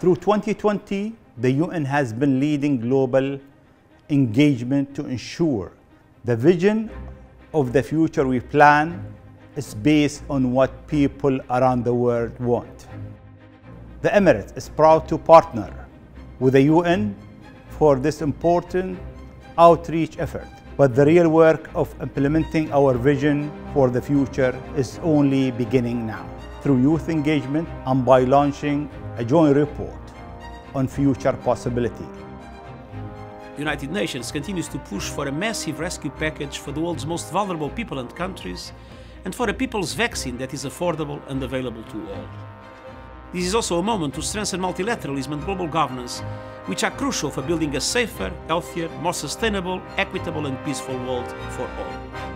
Through 2020, the UN has been leading global engagement to ensure the vision of the future we plan is based on what people around the world want. The Emirates is proud to partner with the UN for this important outreach effort. But the real work of implementing our vision for the future is only beginning now through youth engagement and by launching a joint report on future possibility. The United Nations continues to push for a massive rescue package for the world's most vulnerable people and countries and for a people's vaccine that is affordable and available to all. This is also a moment to strengthen multilateralism and global governance, which are crucial for building a safer, healthier, more sustainable, equitable and peaceful world for all.